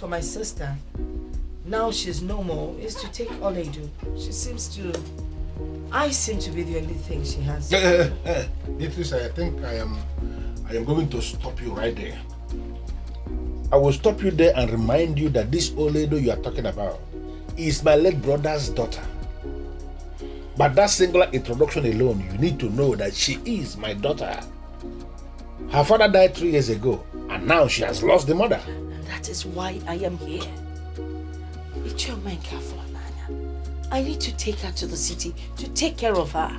do for my sister, now she's no more, is to take Oledo. She seems to... I seem to be the only thing she has. Beatrice, I think I am, I am going to stop you right there. I will stop you there and remind you that this Oledo you are talking about is my late brother's daughter. But that singular introduction alone, you need to know that she is my daughter. Her father died three years ago, and now she has lost the mother. That is why I am here. It's your man, I need to take her to the city to take care of her.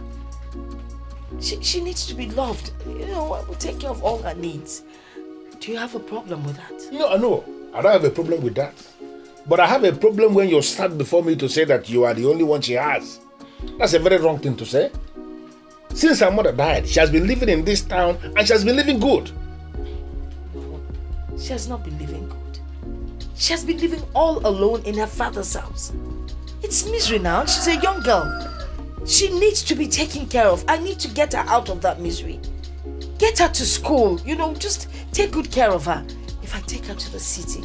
She, she needs to be loved. You know, I will take care of all her needs. Do you have a problem with that? No, I know. I don't have a problem with that. But I have a problem when you stand before me to say that you are the only one she has. That's a very wrong thing to say. Since her mother died, she has been living in this town and she has been living good. No, she has not been living good. She has been living all alone in her father's house. It's misery now. She's a young girl. She needs to be taken care of. I need to get her out of that misery. Get her to school. You know, just take good care of her. If I take her to the city,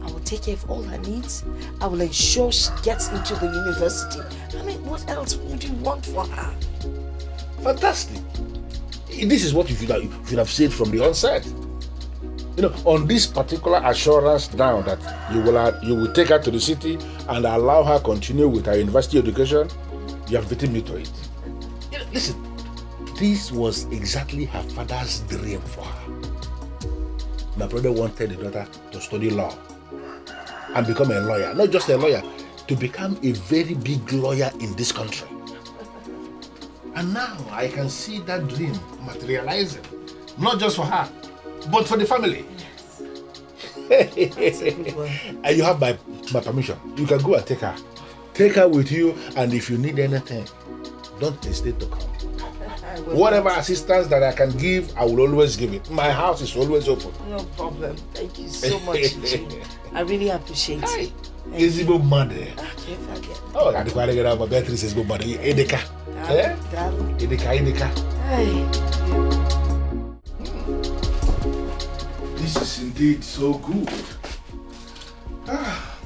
I will take care of all her needs. I will ensure she gets into the university. I mean, what else would you want for her? Fantastic. This is what you should have, you should have said from the onset. You know, on this particular assurance now that you will uh, you will take her to the city and allow her continue with her university education, you have beaten me to it. You know, listen, this was exactly her father's dream for her. My brother wanted the daughter to study law and become a lawyer. Not just a lawyer, to become a very big lawyer in this country. And now I can see that dream materializing. Not just for her, but for the family. Yes. and you have my, my permission. You can go and take her. Take her with you, and if you need anything, don't hesitate to come. Whatever assistance that I can give, I will always give it. My house is always open. No problem. Thank you so much, I really appreciate it. Ezigbo mmadụ. Okay, forget. Ọ ga-adịkwara gị na ma Beatrice ezigbo mmadụ. Edeka. Eh? Edeka, Edeka. This is indeed so good. Ah.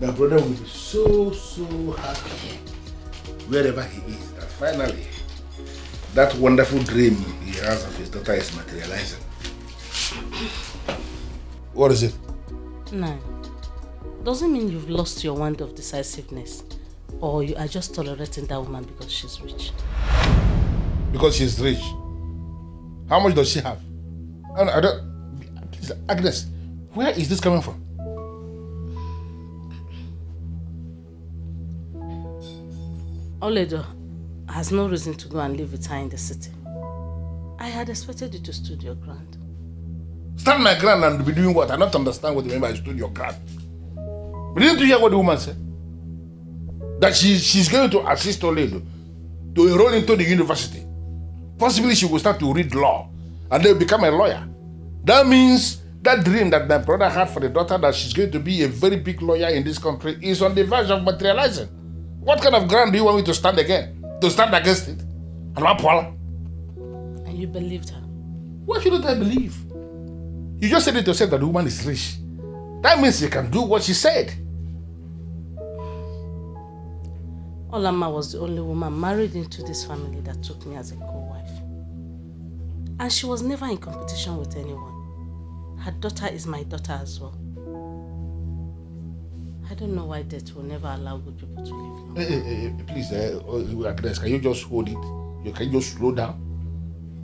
My brother will be so, so happy wherever he is that finally that wonderful dream he has of his daughter is materializing. What is it? No. Doesn't mean you've lost your wand of decisiveness. Or you are just tolerating that woman because she's rich. Because she's rich. How much does she have? I don't, I don't, Agnes, where is this coming from? Oledo has no reason to go and live with her in the city. I had expected you to stood your ground. Stand my ground and be doing what? I don't understand what you mean by stood your ground. But didn't you hear what the woman said? That she, she's going to assist Oledo to enroll into the university. Possibly she will start to read law and then become a lawyer. That means that dream that my brother had for the daughter that she's going to be a very big lawyer in this country is on the verge of materializing. What kind of ground do you want me to stand again? To stand against it? And you believed her. Why shouldn't I believe? You just said it yourself that the woman is rich. That means you can do what she said. Olama was the only woman married into this family that took me as a co-wife. And she was never in competition with anyone. Her daughter is my daughter as well. I don't know why death will never allow good people to live long. Hey, hey, hey, please, oh, uh, Agnes, can you just hold it? You can you just slow down?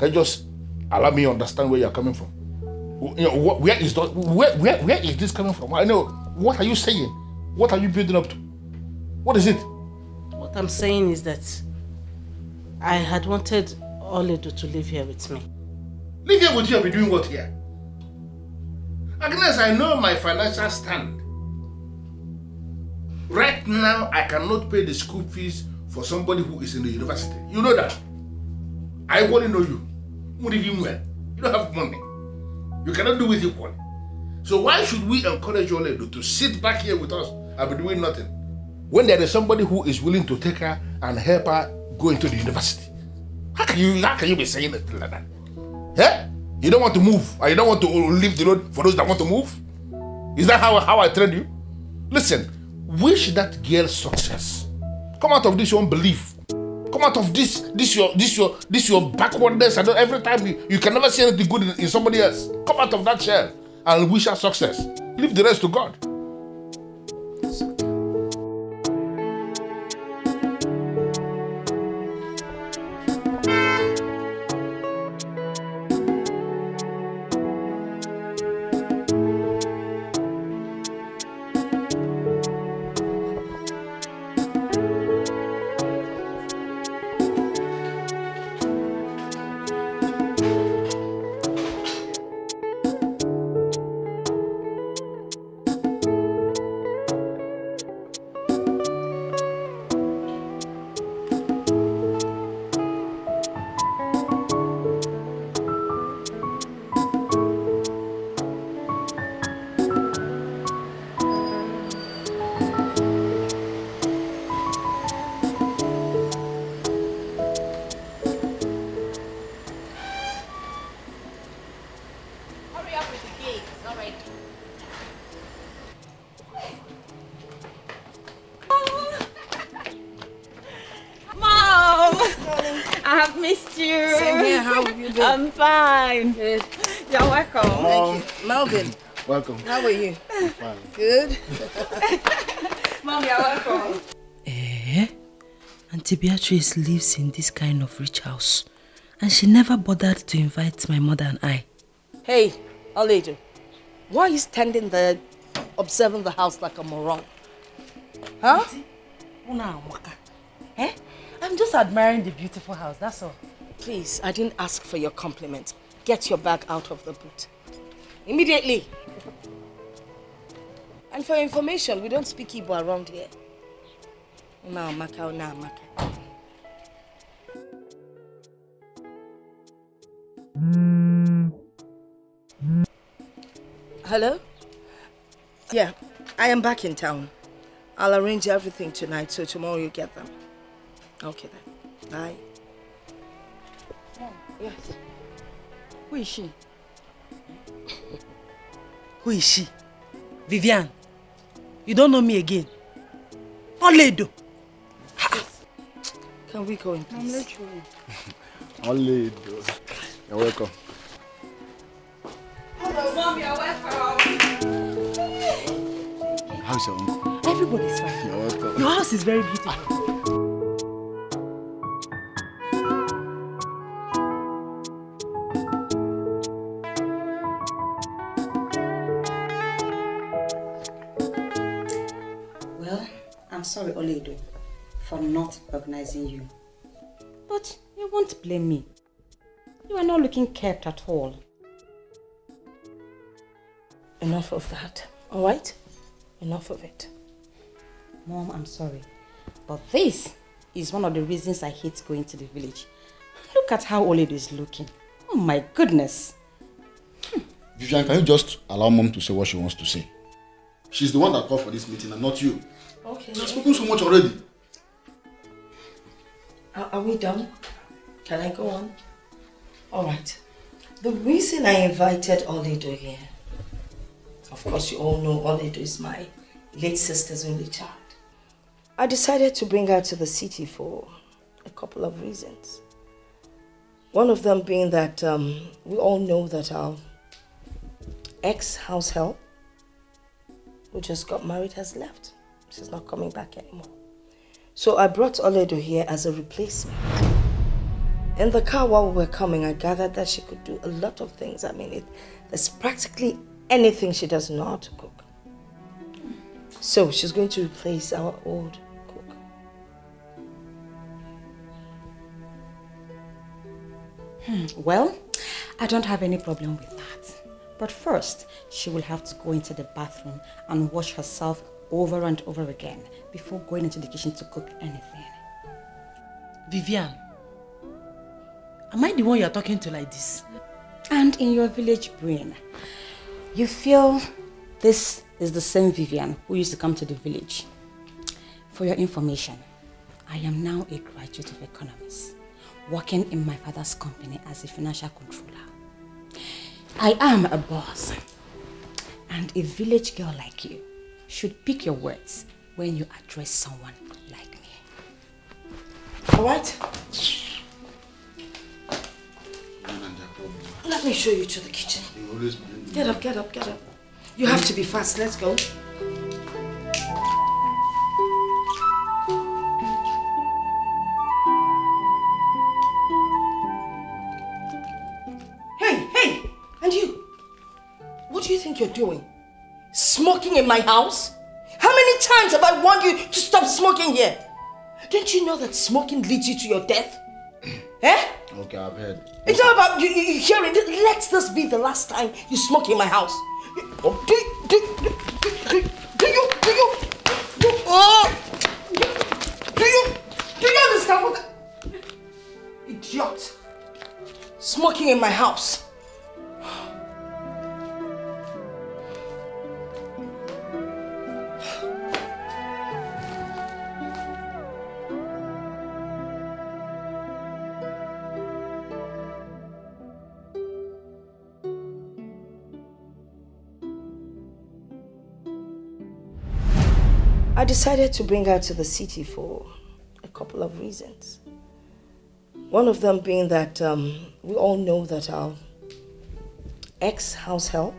Can you just allow me understand where you're coming from? You know, where is the, where, where, where is this coming from? I know. What are you saying? What are you building up to? What is it? What I'm saying is that I had wanted Oledo to live here with me. Here with you and be doing what here? Agnes, I know my financial stand. Right now, I cannot pay the school fees for somebody who is in the university. You know that. I only know you. You? You don't have money. You cannot do it equally. So why should we encourage Oledo to sit back here with us and be doing nothing? When there is somebody who is willing to take her and help her go into the university. How can you how can you be saying like that? Yeah? You don't want to move, and you don't want to leave the road for those that want to move. Is that how, how I trained you? Listen, wish that girl success. Come out of this your unbelief. Come out of this this your this your this your backwardness. And every time you, you can never see anything good in, in somebody else. Come out of that shell and wish her success. Leave the rest to God. Welcome. how are you? Good. Mom, you're welcome. Eh? Auntie Beatrice lives in this kind of rich house. And she never bothered to invite my mother and I. Hey, Aledo, why are you standing there observing the house like a moron? Huh? Una Eh? I'm just admiring the beautiful house, that's all. Please, I didn't ask for your compliment. Get your bag out of the boot. Immediately. And for information, we don't speak Igbo around here. Una Amaka, Una Amaka. Hello? Yeah, I am back in town. I'll arrange everything tonight so tomorrow you get them. Okay then. Bye. Yes. Who is she? Who is she? Vivian. You don't know me again. Oledo. Can we go in, please? Only. You're welcome. Mom, you're welcome. How's your uncle? Everybody's fine. You're welcome. Your house is very beautiful. Sorry, Oledo, for not recognizing you. But you won't blame me. You are not looking kept at all. Enough of that. All right? Enough of it. Mom, I'm sorry. But this is one of the reasons I hate going to the village. Look at how Oledo is looking. Oh my goodness. Vivian, can you just allow mom to say what she wants to say? She's the one that called for this meeting and not you. Okay. You've spoken so much already. Are, are we done? Can I go on? All right. The reason I invited Oledo here, of course, you all know Oledo is my late sister's only child. I decided to bring her to the city for a couple of reasons. One of them being that um, we all know that our ex house help, who just got married, has left. She's not coming back anymore. So I brought Oledo here as a replacement. In the car while we were coming, I gathered that she could do a lot of things. I mean, it, there's practically anything she doesn't know how to cook. So she's going to replace our old cook. Hmm. Well, I don't have any problem with that. But first, she will have to go into the bathroom and wash herself over and over again before going into the kitchen to cook anything. Vivian. Am I the one you're talking to like this? And in your village brain, you feel this is the same Vivian who used to come to the village. For your information, I am now a graduate of economics, working in my father's company as a financial controller. I am a boss. And a village girl like you should pick your words when you address someone like me. All right? Let me show you to the kitchen. You always bring Get up, get up, get up. You have to be fast. Let's go. Hey, hey! And you? What do you think you're doing? Smoking in my house? How many times have I warned you to stop smoking here? Don't you know that smoking leads you to your death? eh? Okay, I've heard. It's not about you, you, you hearing. Let this be the last time you smoke in my house. Do, do, do, do, do you, do you, do, oh, do you, do you understand what? the- Idiot. Smoking in my house. Decided to bring her to the city for a couple of reasons. One of them being that um, we all know that our ex house help,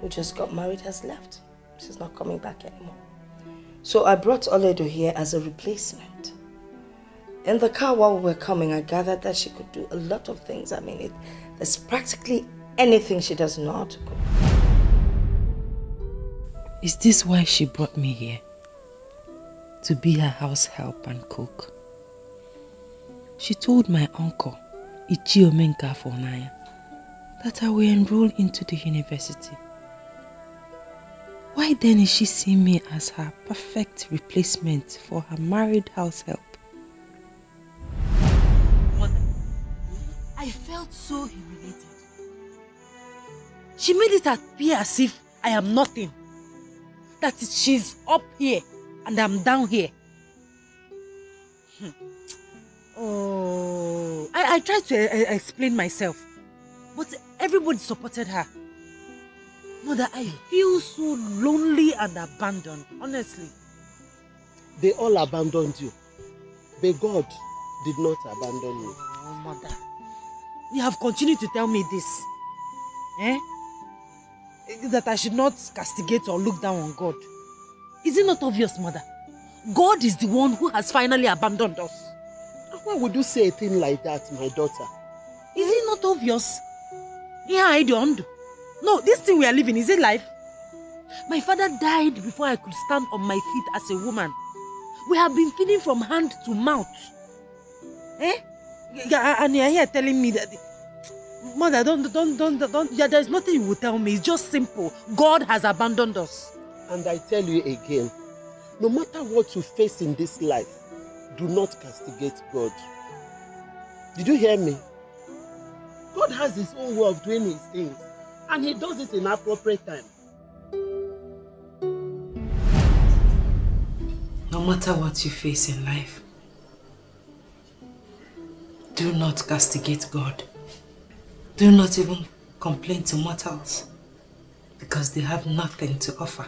who just got married, has left. She's not coming back anymore. So I brought Oledo here as a replacement. In the car while we were coming, I gathered that she could do a lot of things. I mean, it, there's practically anything she doesn't know how to. Is this why she brought me here? To be her house help and cook. She told my uncle, Ichio Menka Fonaya, that I will enroll into the university. Why then is she seeing me as her perfect replacement for her married house help? Mother, I felt so humiliated. She made it appear as if I am nothing. That she's up here and I'm down here. Hmm. Oh, I, I tried to uh, explain myself, but everybody supported her. Mother, I feel so lonely and abandoned, honestly. They all abandoned you. But God did not abandon you. Oh, mother. You have continued to tell me this. Eh? That I should not castigate or look down on God. Is it not obvious, mother? God is the one who has finally abandoned us. Why would you say a thing like that, my daughter? Is it not obvious? Yeah, I don't. No, this thing we are living, is it life? My father died before I could stand on my feet as a woman. We have been feeding from hand to mouth. Eh? And you're here telling me that. Mother, don't, don't, don't, don't. Yeah, there's nothing you will tell me. It's just simple. God has abandoned us. And I tell you again, no matter what you face in this life, do not castigate God. Did you hear me? God has his own way of doing his things, and he does it in appropriate time. No matter what you face in life, do not castigate God. Do not even complain to mortals because they have nothing to offer.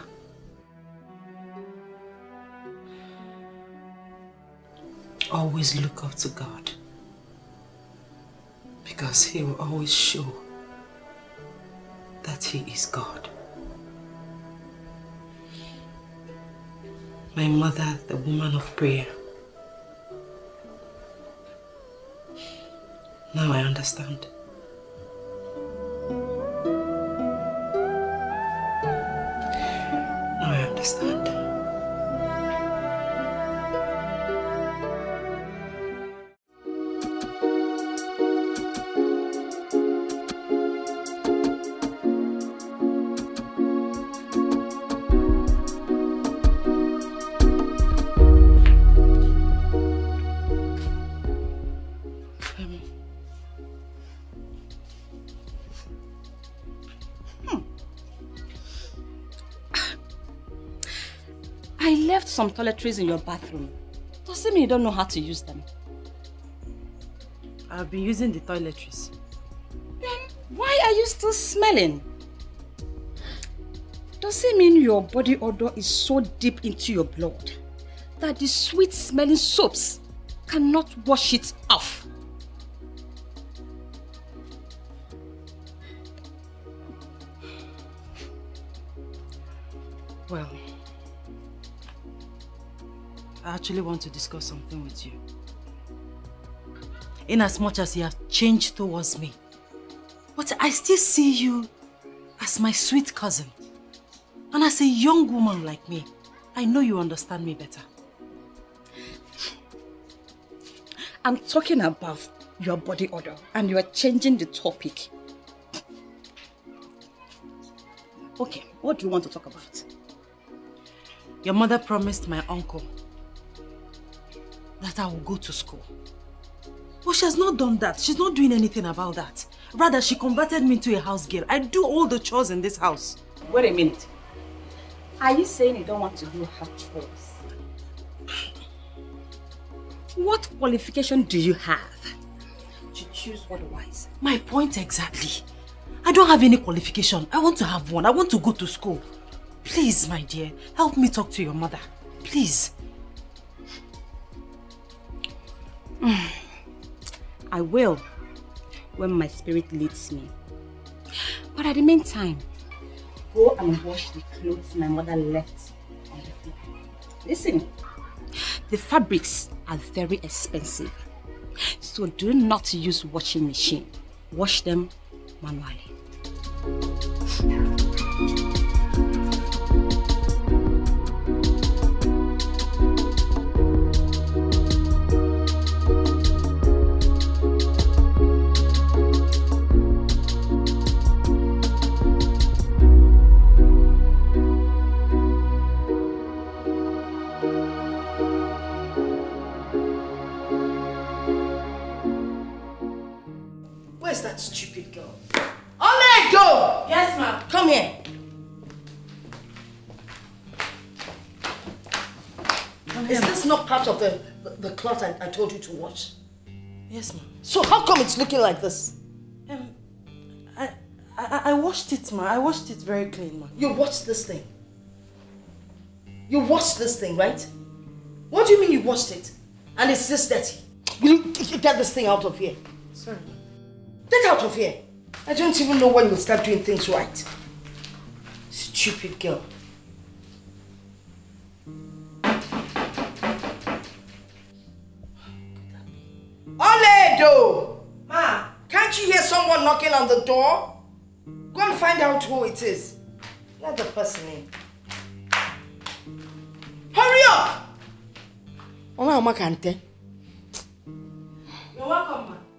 Always look up to God because He will always show that He is God. My mother, the woman of prayer. Now I understand. Now some toiletries in your bathroom. Does it mean you don't know how to use them? I've been using the toiletries. Then why are you still smelling? Does it mean your body odor is so deep into your blood that the sweet smelling soaps cannot wash it off? Well, I actually want to discuss something with you. In as much as you have changed towards me, but I still see you as my sweet cousin. And as a young woman like me, I know you understand me better. I'm talking about your body odor and you are changing the topic. Okay, what do you want to talk about? Your mother promised my uncle that I will go to school. But she has not done that. She's not doing anything about that. Rather, she converted me into a house girl. I do all the chores in this house. Wait a minute. Are you saying you don't want to do her chores? What qualification do you have to choose otherwise? My point exactly. I don't have any qualification. I want to have one. I want to go to school. Please, my dear, help me talk to your mother. Please. I will when my spirit leads me. But at the meantime, go and wash the clothes my mother left on the floor. Listen, the fabrics are very expensive. So do not use washing machine. Wash them manually. Where's that stupid girl? Oledo! Yes, ma'am. Come here. Is this not part of the, the, the cloth I, I told you to wash? Yes, ma'am. So how come it's looking like this? Um, I, I, I washed it, ma. I washed it very clean, ma. You washed this thing. You washed this thing, right? What do you mean you washed it? And it's this dirty? Will you get this thing out of here? Sorry. Get out of here. I don't even know when you'll start doing things right. Stupid girl. Oledo! Ma, can't you hear someone knocking on the door? Go and find out who it is. Let the person in. Hurry up! Ona Amakante. You're welcome, ma'am.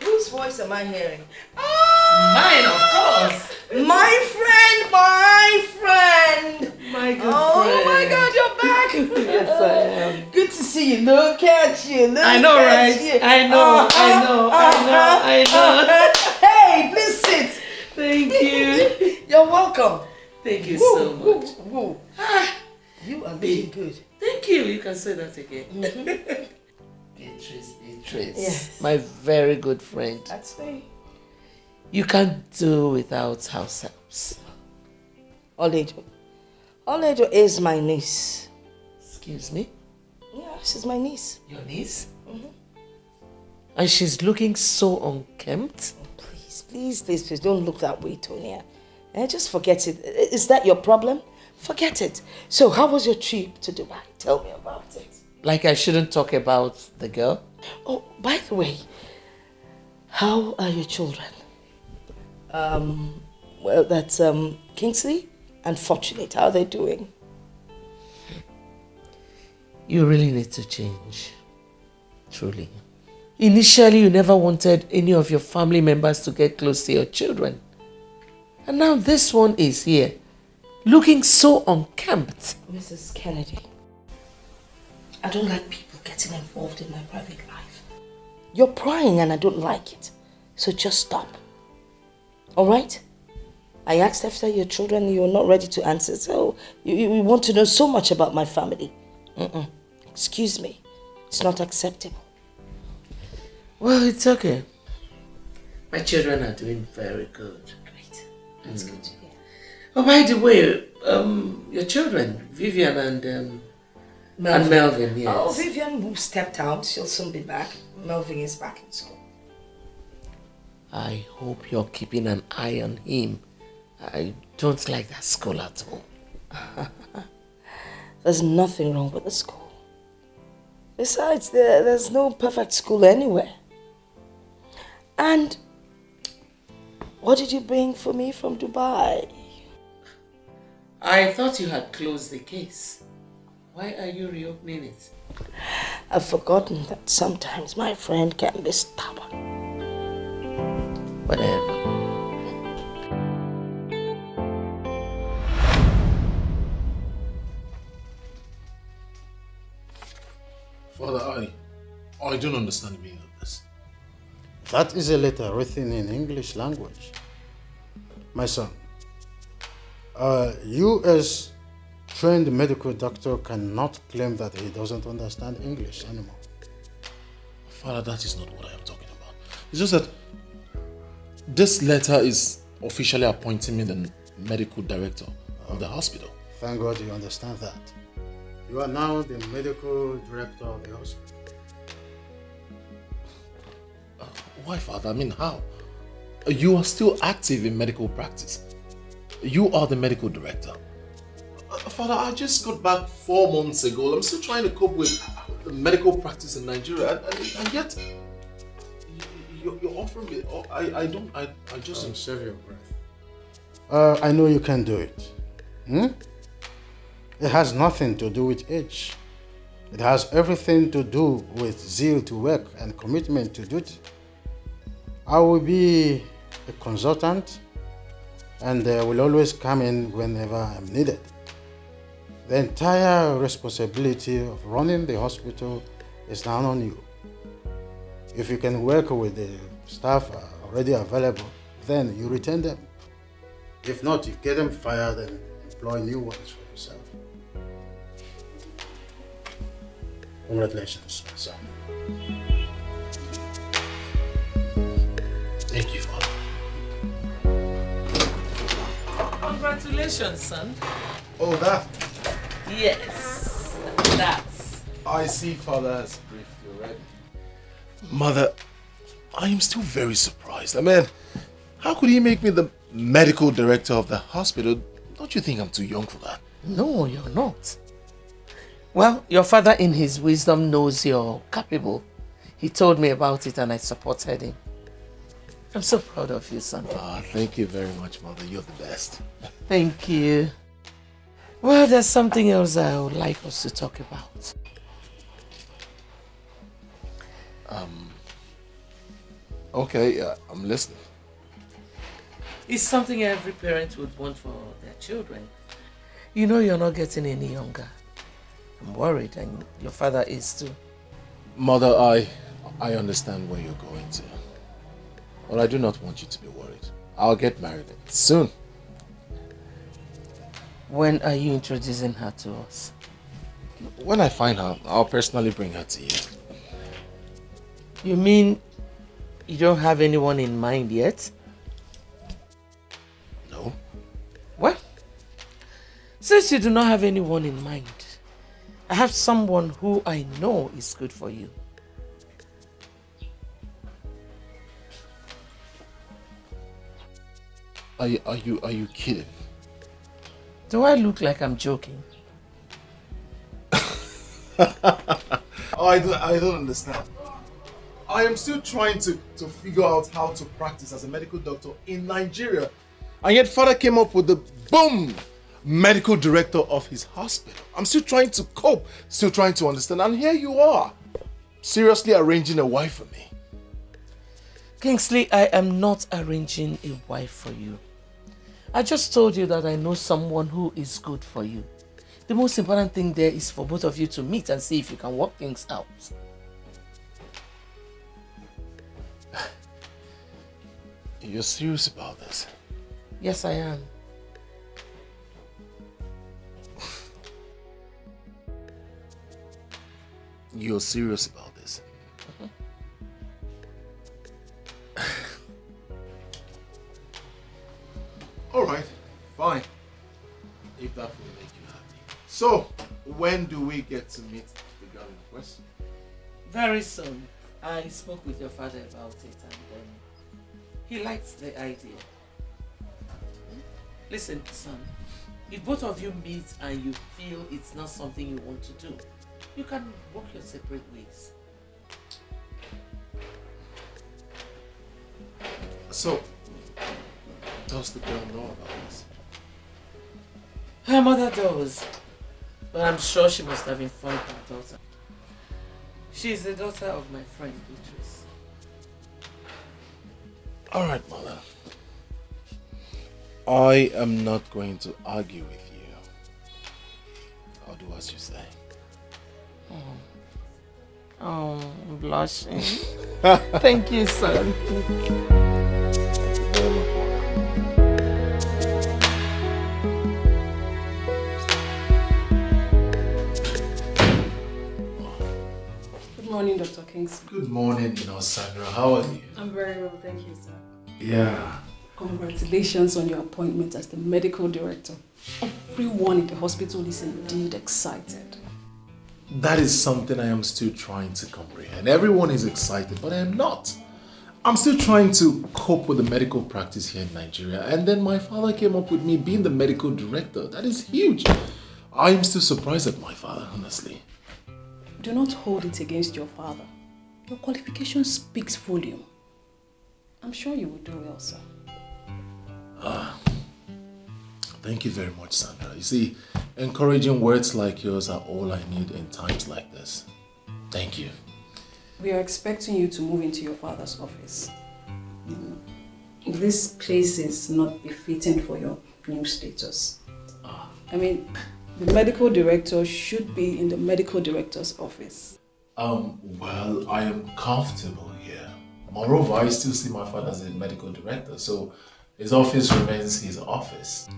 Whose voice am I hearing? Mine, of course. My friend, my friend. My good oh friend. my God, you're back. Yes, I am. Good to see you. Look at you. Look I know, right? You. I know, I uh-huh, know, I know, I uh-huh, know. Uh-huh. hey, please sit. Thank you. You're welcome. Thank you Woo, so woo, much. woo. Ah. You are looking good. Thank you. You can say that again. Mm-hmm. Beatrice, Beatrice. Yes. My very good friend. That's me. You can't do without house helps. Oledo. Oledo is my niece. Excuse me? Yeah, she's my niece. Your niece? Mhm. And she's looking so unkempt. Please, please, please, please don't look that way, Tonya. Eh, just forget it. Is that your problem? Forget it. So, how was your trip to Dubai? Tell me about it. Like I shouldn't talk about the girl. Oh, by the way, how are your children? Um, well, that's um, Kingsley and Fortunate. How are they doing? You really need to change. Truly. Initially, you never wanted any of your family members to get close to your children. And now this one is here, looking so unkempt. Mrs. Kennedy, I don't like people getting involved in my private life. You're prying and I don't like it. So just stop. All right? I asked after your children, you were not ready to answer. So you, you you want to know so much about my family. Mm-mm. Excuse me. It's not acceptable. Well, it's okay. My children are doing very good. Great. That's Mm. good to hear. Oh, by the way, um, your children, Vivian and um, and Melvin, yes. Oh, Vivian stepped out. She'll soon be back. Melvin is back in school. I hope you're keeping an eye on him. I don't like that school at all. There's nothing wrong with the school. Besides, there, there's no perfect school anywhere. And what did you bring for me from Dubai? I thought you had closed the case. Why are you reopening it? I've forgotten that sometimes my friend can be stubborn. Whatever. Father, I, I don't understand the meaning of this. That is a letter written in English language. My son, uh, you as trained medical doctor cannot claim that he doesn't understand English anymore. Father, that is not what I am talking about. It's just that this letter is officially appointing me the medical director of the hospital. Thank God you understand that. You are now the medical director of the hospital. Why, Father? I mean, how? You are still active in medical practice. You are the medical director. Uh, Father, I just got back four months ago. I'm still trying to cope with the medical practice in Nigeria, and, and, and yet you're, you're offering me. Oh, I, I don't. I, I just. Oh, save your breath. Uh, I know you can do it. Hmm? It has nothing to do with age. It has everything to do with zeal to work and commitment to duty. I will be a consultant and uh, will always come in whenever I'm needed. The entire responsibility of running the hospital is now on you. If you can work with the staff already available, then you retain them. If not, you get them fired and employ new ones for yourself. Congratulations, my son. Thank you, Father. Congratulations, son. Oh, that. Yes, that's. I see Father has briefed you already. Mother, I am still very surprised. I mean, how could he make me the medical director of the hospital? Don't you think I'm too young for that? No, you're not. Well, your father, in his wisdom, knows you're capable. He told me about it and I supported him. I'm so proud of you, son. Ah, thank you very much, Mother. You're the best. Thank you. Well, there's something else I would like us to talk about. Um. Okay, uh, I'm listening. It's something every parent would want for their children. You know you're not getting any younger. I'm worried, and your father is too. Mother, I, I understand where you're going to. But I do not want you to be worried. I'll get married soon. When are you introducing her to us? When I find her, I'll personally bring her to you. You mean you don't have anyone in mind yet? No. Well, since you do not have anyone in mind, I have someone who I know is good for you. Are you, are you, are you kidding? Do I look like I'm joking? Oh, I don't, I don't understand. I am still trying to, to figure out how to practice as a medical doctor in Nigeria. And yet father came up with the boom medical director of his hospital. I'm still trying to cope, still trying to understand. And here you are, seriously arranging a wife for me. Kingsley, I am not arranging a wife for you. I just told you that I know someone who is good for you. The most important thing there is for both of you to meet and see if you can work things out. You're serious about this? Yes, I am. You're serious about Alright, fine. If that will make you happy. So, when do we get to meet the girl in question? Very soon. I spoke with your father about it and um, he likes the idea. Listen, son. If both of you meet and you feel it's not something you want to do, you can walk your separate ways. So, does the girl know about this? Her mother does, but I'm sure she must have informed her daughter. She is the daughter of my friend Beatrice. Alright, mother. I am not going to argue with you. I'll do as you say. Oh, oh I'm blushing. Thank you, son. Good morning, you know, Sandra. How are you? I'm very well, thank you, sir. Yeah. Congratulations on your appointment as the medical director. Everyone in the hospital is indeed excited. That is something I am still trying to comprehend. Everyone is excited, but I am not. I'm still trying to cope with the medical practice here in Nigeria, and then my father came up with me being the medical director. That is huge. I am still surprised at my father, honestly. Do not hold it against your father. Your qualification speaks volume. I'm sure you will do well, sir. Ah, thank you very much, Sandra. You see, encouraging words like yours are all I need in times like this. Thank you. We are expecting you to move into your father's office. Mm. This place is not befitting for your new status. Ah. I mean, the medical director should be in the medical director's office. Um, well, I am comfortable here. Moreover, I still see my father as a medical director, so his office remains his office.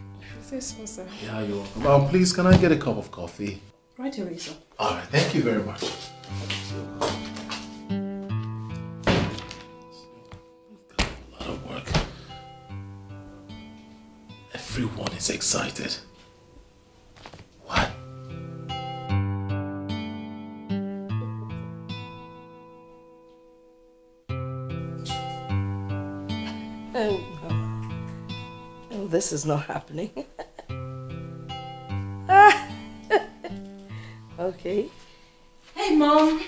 Say sir. Yeah, you're welcome. Um, please, can I get a cup of coffee? Right away, sir. All right, thank you very much. A lot of work. Everyone is excited. This is not happening. Okay. Hey, Mom.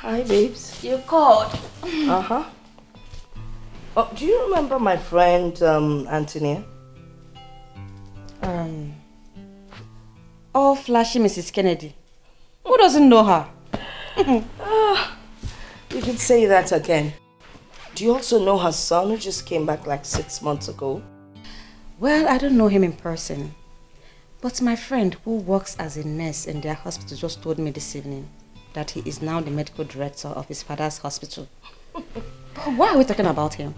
Hi, babes. You called. Uh huh. Oh, do you remember my friend um, Antonia? Um. Oh, flashy Mrs. Kennedy. Who doesn't know her? Ah, you can say that again. Do you also know her son who just came back like six months ago? Well, I don't know him in person. But my friend who works as a nurse in their hospital just told me this evening that he is now the medical director of his father's hospital. but why are we talking about him?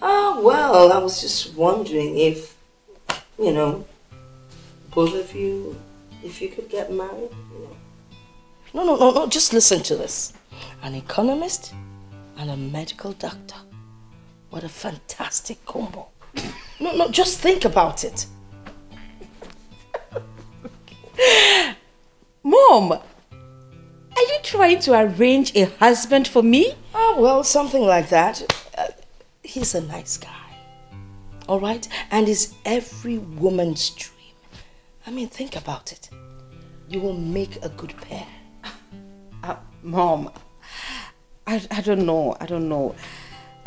Ah, well, I was just wondering if, you know, both of you, if you could get married. You know. No, no, no, no, just listen to this. An economist and a medical doctor. What a fantastic combo. No, no, just think about it. Mom, are you trying to arrange a husband for me? Ah, well, something like that. Uh, he's a nice guy. All right? And he's every woman's dream. I mean, think about it. You will make a good pair. Uh, Mom, I, I don't know. I don't know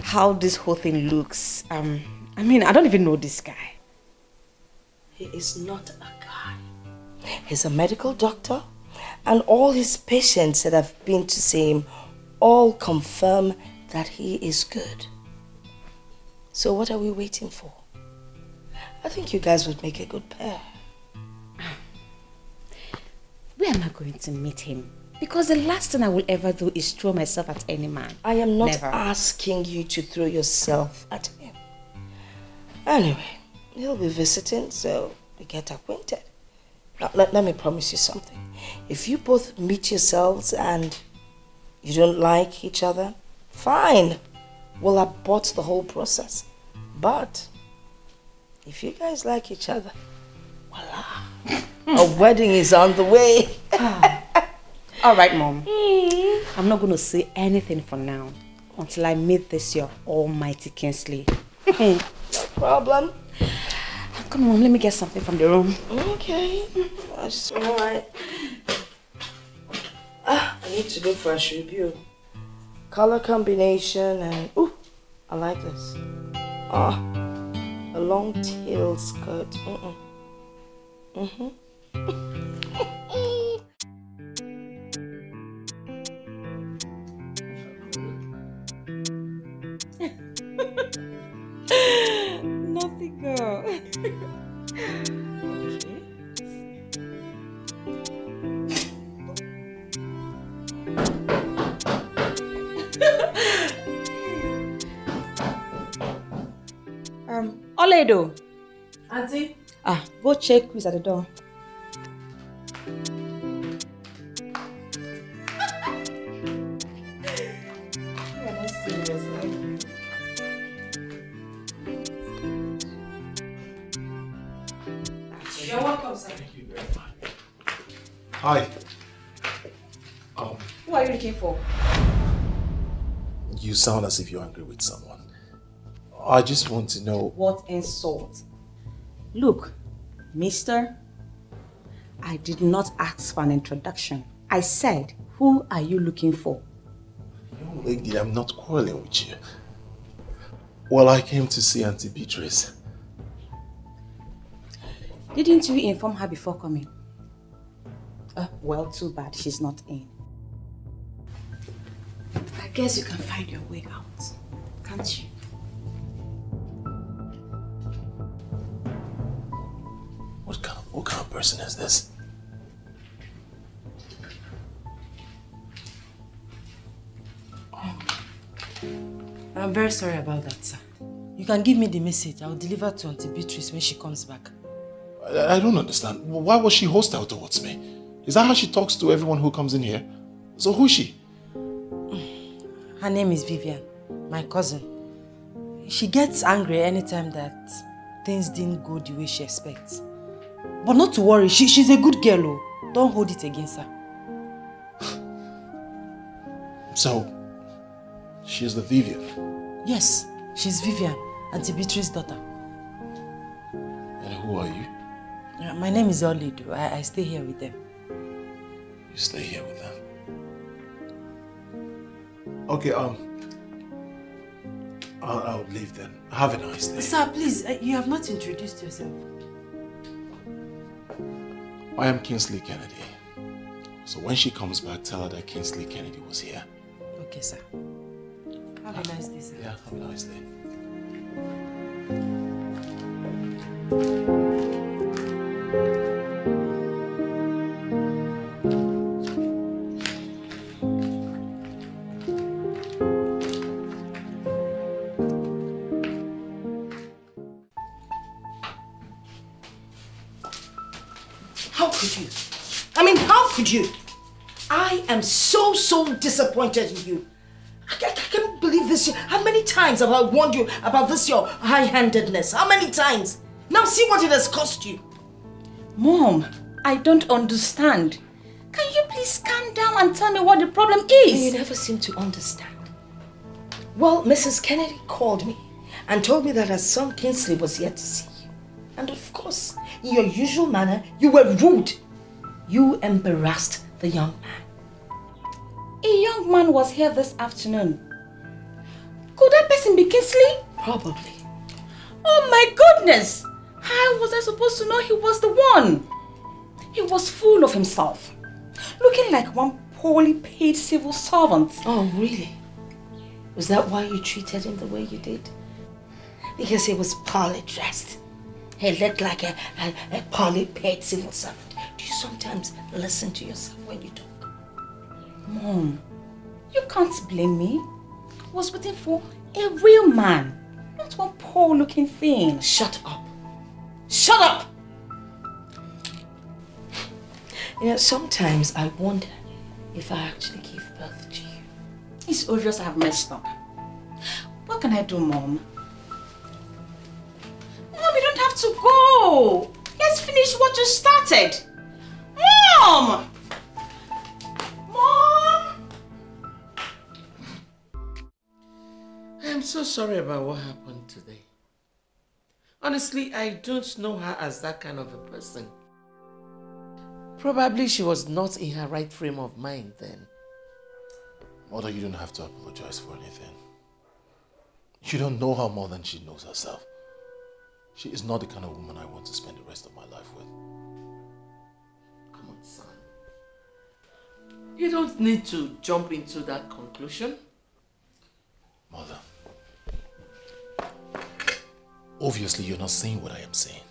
how this whole thing looks. Um, I mean, I don't even know this guy. He is not a guy. He's a medical doctor, and all his patients that have been to see him all confirm that he is good. So what are we waiting for? I think you guys would make a good pair. Where am I going to meet him? Because the last thing I will ever do is throw myself at any man. I am not Never. asking you to throw yourself at him. Anyway, he'll be visiting, so we get acquainted. Now, let, let me promise you something. If you both meet yourselves and you don't like each other, fine. We'll abort the whole process. But if you guys like each other, voila. A wedding is on the way. Ah. All right, Mom. Hmm. I'm not going to say anything for now until I meet this your almighty Kingsley. No problem. Come on, let me get something from the room. Okay. That's all right. Ah, I need to look for a review. Color combination and ooh, I like this. Ah, a long tail skirt. Mm-mm. Mm-hmm. Check who's at the door. You're welcome, sir. Thank you very much. Hi. Um, Who are you looking for? you sound as if you're angry with someone. I just want to know. What insult? Look, mister, I did not ask for an introduction. I said, who are you looking for? Lady, I'm not quarreling with you. Well, I came to see Auntie Beatrice. Didn't you inform her before coming? Uh, well, too bad she's not in. I guess you can find your way out, can't you? What kind of, what kind of person is this? Oh. I'm very sorry about that, sir. You can give me the message. I'll deliver to Auntie Beatrice when she comes back. I, I don't understand. Why was she hostile towards me? Is that how she talks to everyone who comes in here? So who's she? Mm. Her name is Vivian, my cousin. She gets angry anytime that things didn't go the way she expects. But not to worry, she, she's a good girl. Oh. Don't hold it against her. So, she's the Vivian. Yes, she's Vivian, Auntie Beatrice's daughter. And who are you? My name is Oledo. I, I stay here with them. You stay here with them. Okay, um, I'll, I'll leave then. Have a nice day. Sir, please, uh, you have not introduced yourself. I am Kingsley Kennedy. So when she comes back, tell her that Kingsley Kennedy was here. Okay, sir. Have a ah. nice day, sir. Yeah, have a nice day. Disappointed in you. I, I, I can't believe this. How many times have I warned you about this, your high-handedness? How many times? Now see what it has cost you. Mom, I don't understand. Can you please calm down and tell me what the problem is? You never seem to understand. Well, Mrs. Kennedy called me and told me that her son Kingsley was here to see you. And of course, in your usual manner, you were rude. You embarrassed the young man. A young man was here this afternoon. Could that person be Kingsley? Probably. Oh my goodness! How was I supposed to know he was the one? He was full of himself, looking like one poorly paid civil servant. Oh, really? Was that why you treated him the way you did? Because he was poorly dressed. He looked like a, a, a poorly paid civil servant. Do you sometimes listen to yourself when you talk? Mom, you can't blame me. I was waiting for a real man, not one poor looking thing. Shut up. Shut up! You know, sometimes I wonder if I actually gave birth to you. It's obvious I have messed up. What can I do, Mom? Mom, you don't have to go. Let's finish what you started. So sorry about what happened today. Honestly, I don't know her as that kind of a person. Probably she was not in her right frame of mind then. Mother, you don't have to apologize for anything. You don't know her more than she knows herself. She is not the kind of woman I want to spend the rest of my life with. Come on, son. You don't need to jump into that conclusion. Mother, obviously you're not saying what I am saying.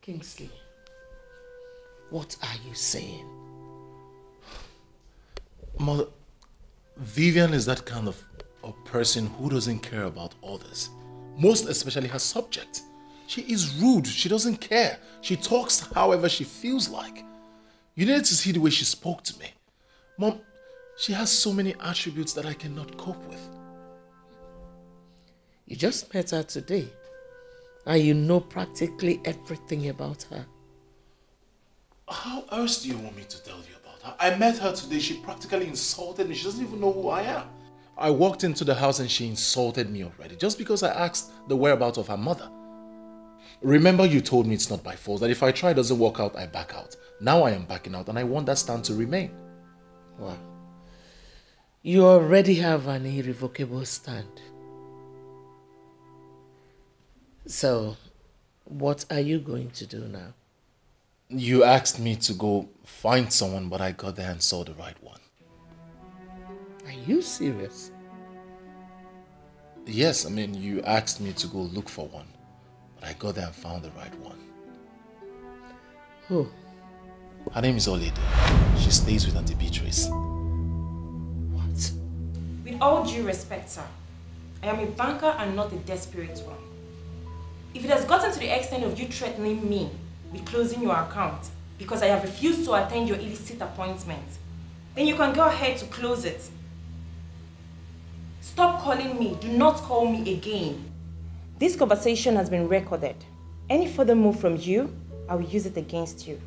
Kingsley, what are you saying? Mother, Vivian is that kind of a person who doesn't care about others, most especially her subject. She is rude. She doesn't care. She talks however she feels like. You need to see the way she spoke to me. Mom, she has so many attributes that I cannot cope with. You just met her today, and you know practically everything about her. How else do you want me to tell you about her? I met her today. She practically insulted me. She doesn't even know who I am. I walked into the house and she insulted me already just because I asked the whereabouts of her mother. Remember you told me it's not by force, that if I try it doesn't work out, I back out. Now I am backing out and I want that stand to remain. Wow. You already have an irrevocable stand. So, what are you going to do now? You asked me to go find someone, but I got there and saw the right one. Are you serious? Yes, I mean, you asked me to go look for one, but I got there and found the right one. Who? Her name is Oledo. She stays with Auntie Beatrice. What? With all due respect, sir, I am a banker and not a desperate one. If it has gotten to the extent of you threatening me with closing your account because I have refused to attend your illicit appointment, then you can go ahead to close it. Stop calling me. Do not call me again. This conversation has been recorded. Any further move from you, I will use it against you.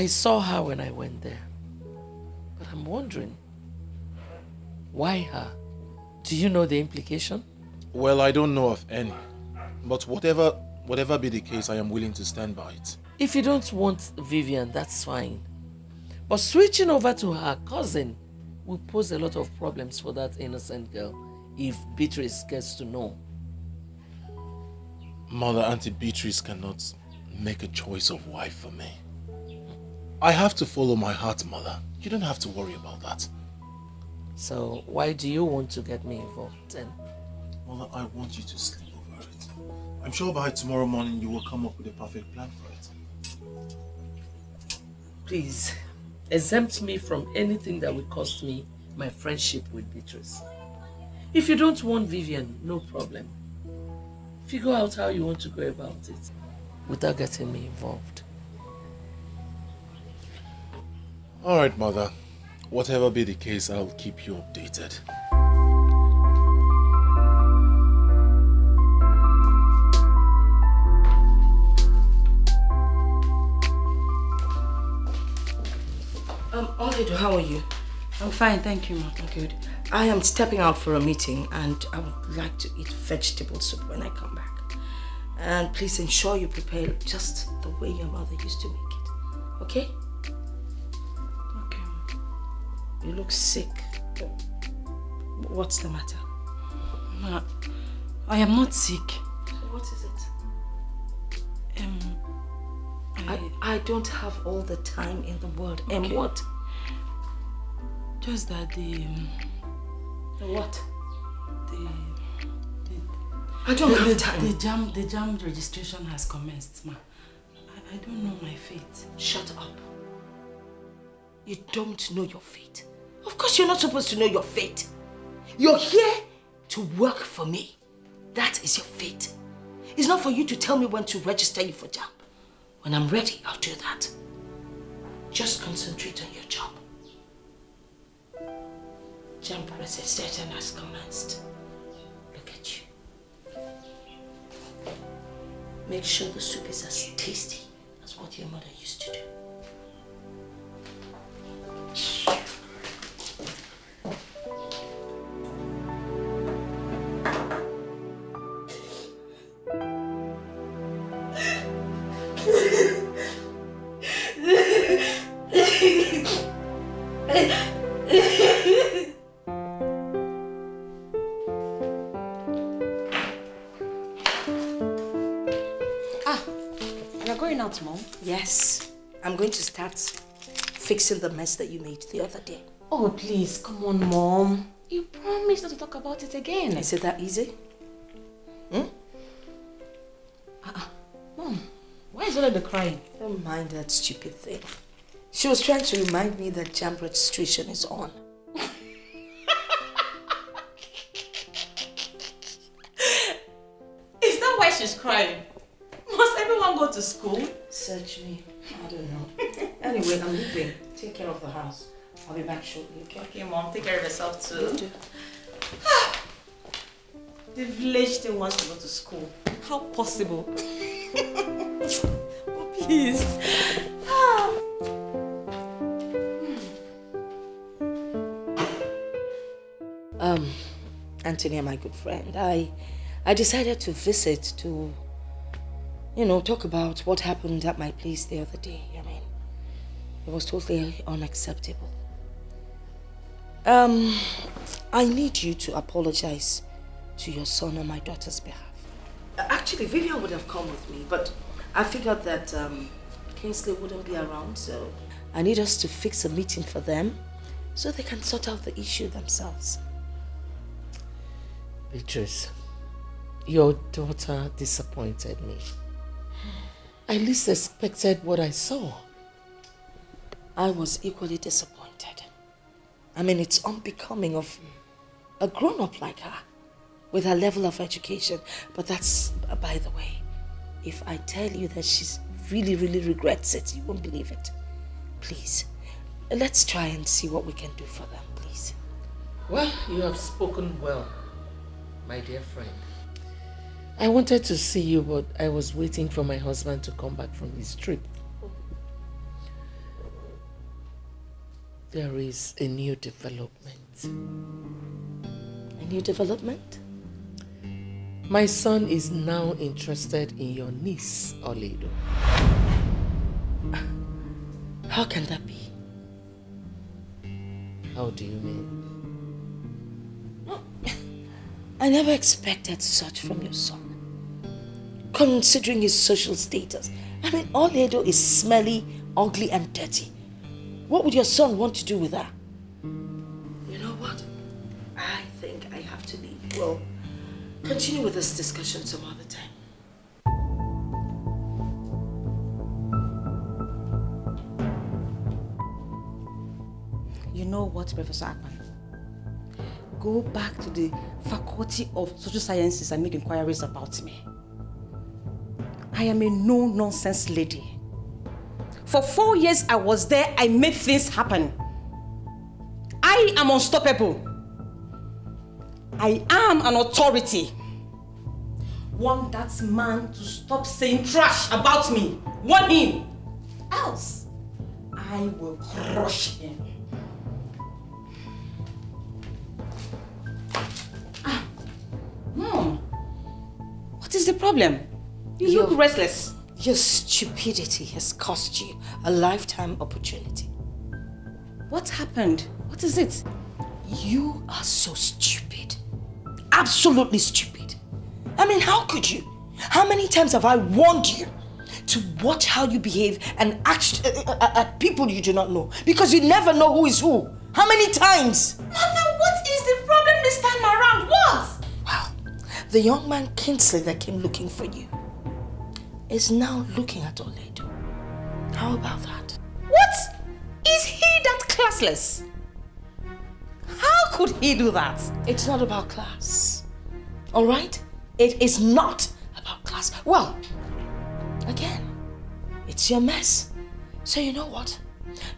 I saw her when I went there. But I'm wondering, why her? Do you know the implication? Well, I don't know of any. But whatever whatever be the case, I am willing to stand by it. If you don't want Vivian, that's fine. But switching over to her cousin will pose a lot of problems for that innocent girl if Beatrice gets to know. Mother Auntie Beatrice cannot make a choice of wife for me. I have to follow my heart, Mother. You don't have to worry about that. So why do you want to get me involved then? Mother, I want you to sleep over it. I'm sure by tomorrow morning you will come up with a perfect plan for it. Please, exempt me from anything that will cost me my friendship with Beatrice. If you don't want Vivian, no problem. Figure out how you want to go about it without getting me involved. All right, Mother. Whatever be the case, I'll keep you updated. Um, Oledo, how are you? I'm fine, thank you, ma. Good. I am stepping out for a meeting and I would like to eat vegetable soup when I come back. And please ensure you prepare it just the way your mother used to make it. Okay? Okay. You look sick. What's the matter? Ma, I am not sick. What is it? Um, I, I don't have all the time in the world. And what? Just that the... Um, The what? the... I don't the, have the, time. The JAMB, the JAMB registration has commenced, ma. I, I don't know my fate. Shut up. You don't know your fate. Of course you're not supposed to know your fate. You're here to work for me. That is your fate. It's not for you to tell me when to register you for JAMB. When I'm ready, I'll do that. Just concentrate on your job. JAMB session has commenced. Look at you. Make sure the soup is as tasty as what your mother used to do. Fixing the mess that you made the other day. Oh, please, come on, Mom. You promised not to talk about it again. Is it that easy? Hmm? Mom, why is Oledo crying? Don't mind that stupid thing. She was trying to remind me that JAMB registration is on. Is that why she's crying? Must everyone go to school? Search me. I don't know. anyway, I'm leaving. Take care of the house. I'll be back shortly, okay? Okay, Mom, take care of yourself too. Do. The village still wants to go to school. How possible? oh, please. Um, Anthony, my good friend, I, I decided to visit to, you know, talk about what happened at my place the other day. I mean, it was totally unacceptable. Um, I need you to apologize to your son on my daughter's behalf. Actually, Vivian would have come with me, but I figured that um, Kingsley wouldn't be around, so I need us to fix a meeting for them so they can sort out the issue themselves. Beatrice, your daughter disappointed me. I least expected what I saw. I was equally disappointed. I mean, it's unbecoming of a grown-up like her with her level of education. But that's uh, by the way. If I tell you that she's really, really regrets it, you won't believe it. Please, let's try and see what we can do for them, please. Well, you have spoken well, my dear friend. I wanted to see you, but I was waiting for my husband to come back from his trip. There is a new development. A new development? My son is now interested in your niece, Oledo. How can that be? How do you mean? I never expected such from your son. Considering his social status. I mean, Oledo is smelly, ugly, and dirty. What would your son want to do with her? You know what? I think I have to leave. We'll continue with this discussion some other time. You know what, Professor Akpan? Go back to the Faculty of Social Sciences and make inquiries about me. I am a no-nonsense lady. For four years I was there, I made things happen. I am unstoppable. I am an authority. Want that man to stop saying trash about me. Want him. Else, I will crush him. Ah, Mom, what is the problem? You look restless. Your stupidity has cost you a lifetime opportunity. What happened? What is it? You are so stupid. Absolutely stupid. I mean, how could you? How many times have I warned you to watch how you behave and act uh, uh, at people you do not know? Because you never know who is who. How many times? Mother, what is the problem this time around? What? Well, the young man Kingsley that came looking for you is now looking at Oledo. How about that? What? Is he that classless? How could he do that? It's not about class. All right? It is not about class. Well, again, it's your mess. So you know what?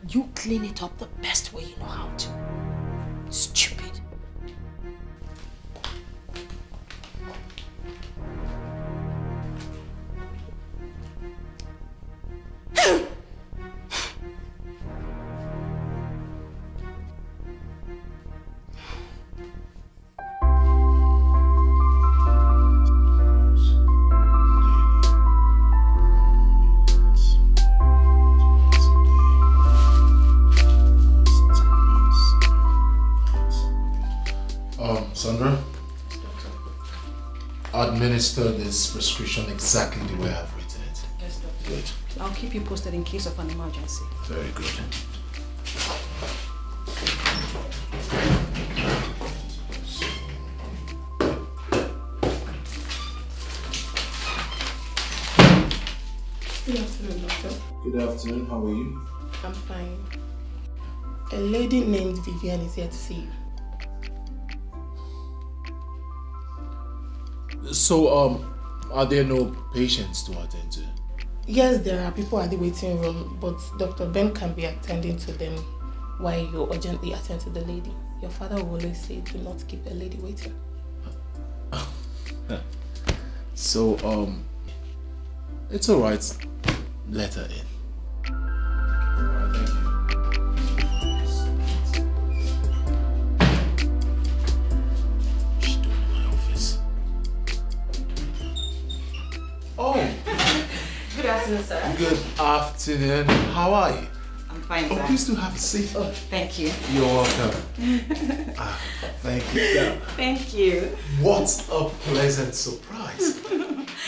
You clean it up the best way you know how to. Stupid. Oh, Sandra, administer this prescription exactly the way I've written it. Yes, doctor. Good. I'll keep you posted in case of an emergency. Very good. Good afternoon, doctor. Good afternoon, how are you? I'm fine. A lady named Vivian is here to see you. So, um, are there no patients to attend to? Yes, there are people at the waiting room, but Dr. Ben can be attending to them while you urgently attend to the lady. Your father will always say, do not keep a lady waiting. So, um, it's alright. Let her in. Oh, Good afternoon, sir. good afternoon. How are you? I'm fine, Oh, sir. please do have a seat. Oh, thank you. You're welcome. Ah, thank you. Now, Thank you. what a pleasant surprise.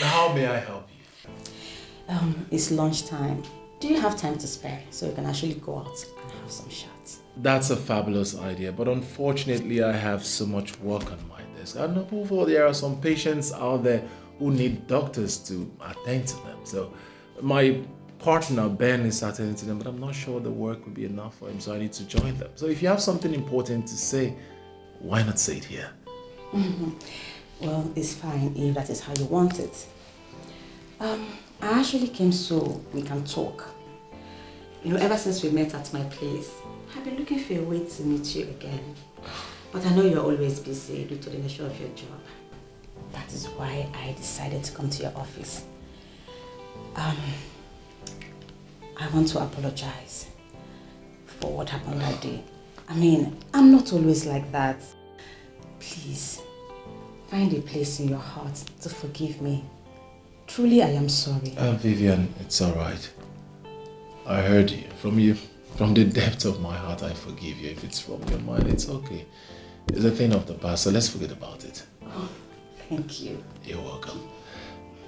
Now, how may I help you? Um, it's lunchtime. Do you have time to spare so we can actually go out and have some shots? That's a fabulous idea, but unfortunately, I have so much work on my desk. And above all, there are some patients out there who need doctors to attend to them. So, my partner Ben is attending to them, but I'm not sure the work will be enough for him, so I need to join them. So, if you have something important to say, why not say it here? Mhm. Well, it's fine if that is how you want it. Um, I actually came so we can talk. You know, ever since we met at my place, I've been looking for a way to meet you again. But I know you're always busy due to the nature of your job. That is why I decided to come to your office. Um, I want to apologize for what happened that day. I mean, I'm not always like that. Please, find a place in your heart to forgive me. Truly, I am sorry. Uh, Vivian, it's alright. I heard you. From you, from the depth of my heart, I forgive you. If it's from your mind, it's okay. It's a thing of the past, so let's forget about it. Thank you. You're welcome.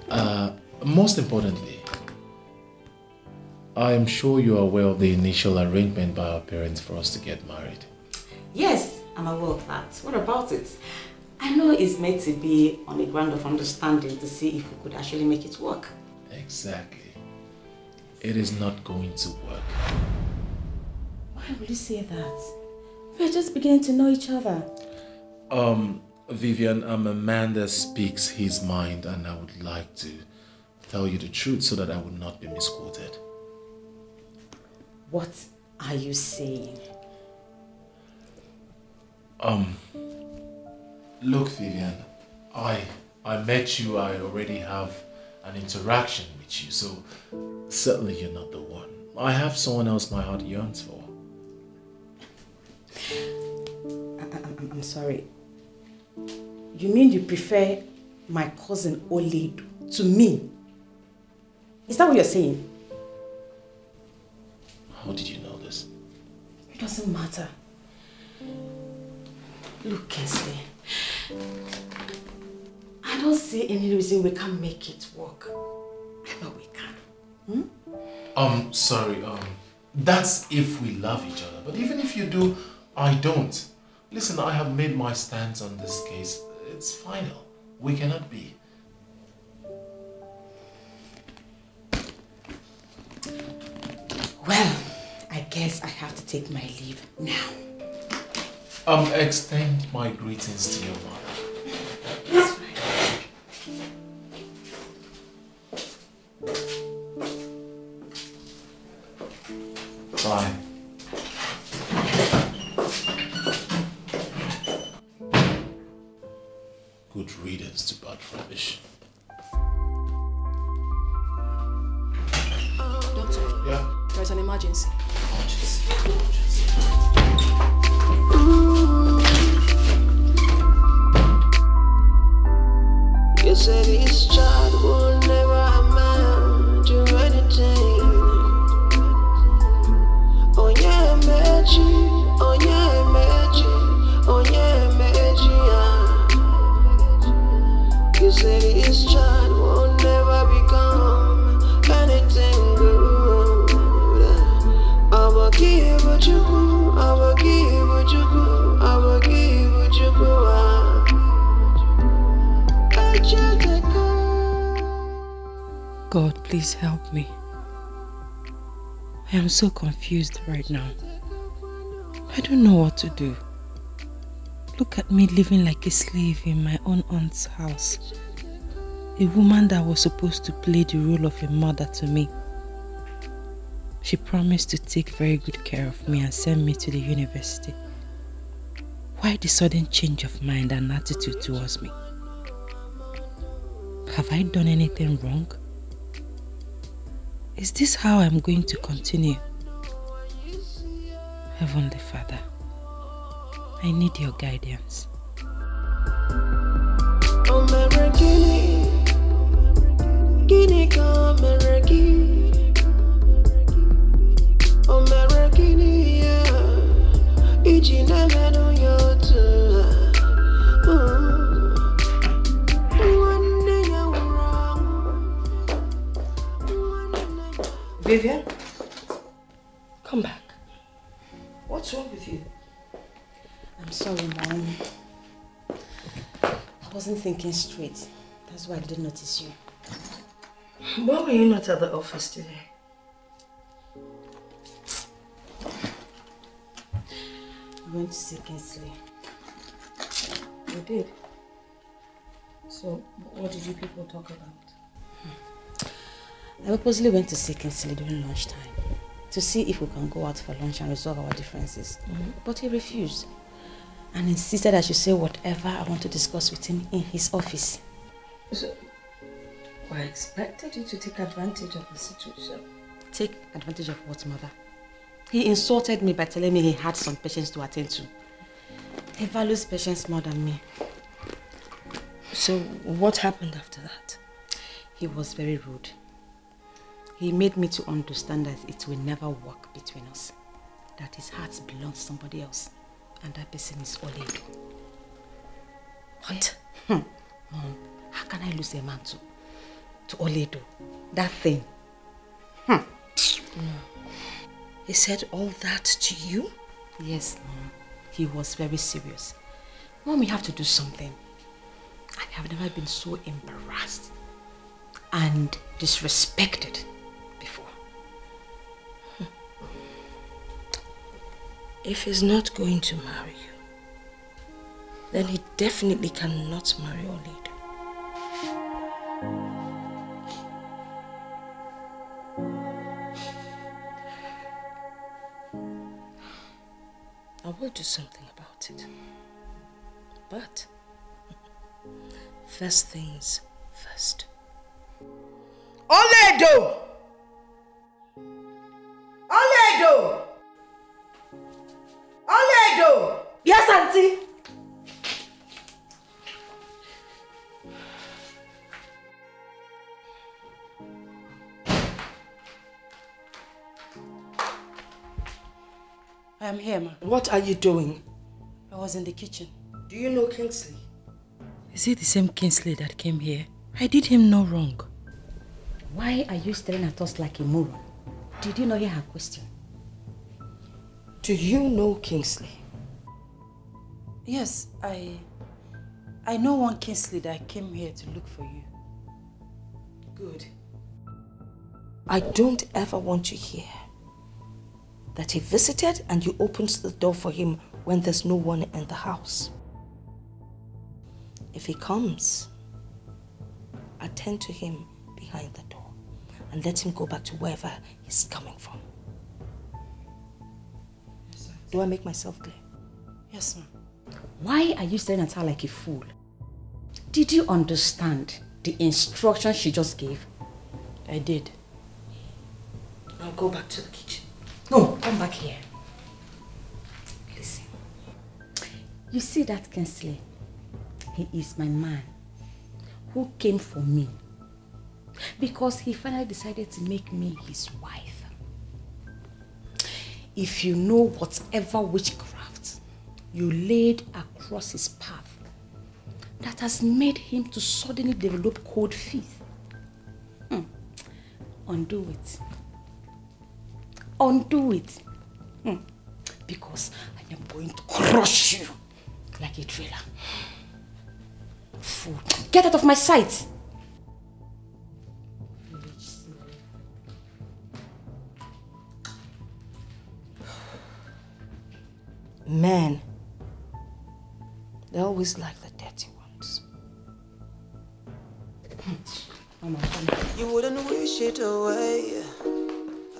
Uh, most importantly, I am sure you are aware of the initial arrangement by our parents for us to get married. Yes, I'm aware of that. What about it? I know it's meant to be on a ground of understanding to see if we could actually make it work. Exactly. It is not going to work. Why would you say that? We're just beginning to know each other. Um, Vivian, I'm a man that speaks his mind, and I would like to tell you the truth so that I would not be misquoted. What are you saying? Um, look, Vivian, I I met you. I already have an interaction with you, so certainly you're not the one. I have someone else my heart yearns for. I, I'm sorry. You mean you prefer my cousin Oledo to me? Is that what you're saying? How did you know this? It doesn't matter. Look, Kingsley. I don't see any reason we can't make it work. I know we can. Um, sorry, um, that's if we love each other. But even if you do, I don't. Listen, I have made my stance on this case. It's final. We cannot be. Well, I guess I have to take my leave now. Um, extend my greetings to your mother. Bye. good riddance to bad rubbish. Doctor. Yeah? There's an emergency. Emergency. emergency. You said this child will never please help me. I am so confused right now. I don't know what to do. Look at me living like a slave in my own aunt's house. A woman that was supposed to play the role of a mother to me. She promised to take very good care of me and send me to the university. Why the sudden change of mind and attitude towards me? Have I done anything wrong? Is this how I'm going to continue? Heavenly Father, I need your guidance. Oh. Oh, Vivian, come back. What's wrong with you? I'm sorry, Mom. I wasn't thinking straight. That's why I didn't notice you. Why were you not at the office today? I went to see Kingsley. You did. So, what did you people talk about? Hmm. I purposely went to see Kingsley during lunchtime to see if we can go out for lunch and resolve our differences. Mm-hmm. But he refused and insisted I should say whatever I want to discuss with him in his office. So, I expected you to take advantage of the situation. Take advantage of what, mother? He insulted me by telling me he had some patients to attend to. He values patients more than me. So, what happened after that? He was very rude. He made me to understand that it will never work between us. That his heart belongs to somebody else. And that person is Oledo. What? Hmm. Mom, how can I lose a man to, to Oledo? That thing. Hmm. No. He said all that to you? Yes, Mom. He was very serious. Mom, we have to do something. I have never been so embarrassed and disrespected If he's not going to marry you, then he definitely cannot marry Oledo. I will do something about it. But first things first. Oledo! Oledo! Oledo! Yes, Auntie! I am here, ma. What are you doing? I was in the kitchen. Do you know Kingsley? Is it the same Kingsley that came here? I did him no wrong. Why are you staring at us like a moron? Did you not hear her question? Do you know Kingsley? Yes, I... I know one Kingsley that came here to look for you. Good. I don't ever want to hear that he visited and you opened the door for him when there's no one in the house. If he comes, attend to him behind the door and let him go back to wherever he's coming from. Do I make myself clear? Yes, ma'am. Why are you staring at her like a fool? Did you understand the instruction she just gave? I did. Now go back to the kitchen. No, come back here. Listen. You see that Kingsley? He is my man who came for me because he finally decided to make me his wife. If you know whatever witchcraft you laid across his path that has made him to suddenly develop cold feet, hmm, undo it. Undo it. Hmm, because I am going to crush you like a trailer. Fool. Get out of my sight! Men, they always like the dirty ones. You wouldn't wish it away.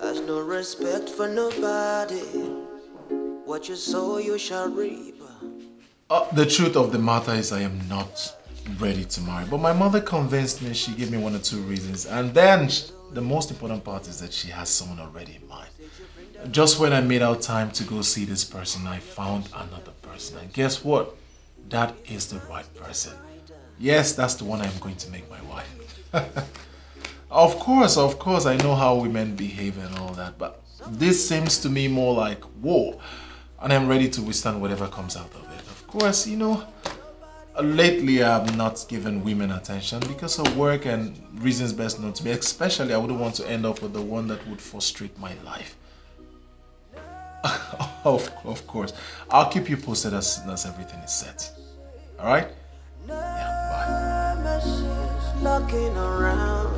Has no respect for nobody. What you sow, you shall reap. Uh, the truth of the matter is I am not ready to marry. But my mother convinced me, she gave me one or two reasons. And then the most important part is that she has someone already in mind. Just when I made out time to go see this person, I found another person. And guess what? That is the right person. Yes, that's the one I'm going to make my wife. of course, of course, I know how women behave and all that, but this seems to me more like war. And I'm ready to withstand whatever comes out of it. Of course, you know, lately I've not given women attention because of work and reasons best known to me. Especially, I wouldn't want to end up with the one that would frustrate my life. of, of course. I'll keep you posted as soon as everything is set. Alright? Nemesis looking around.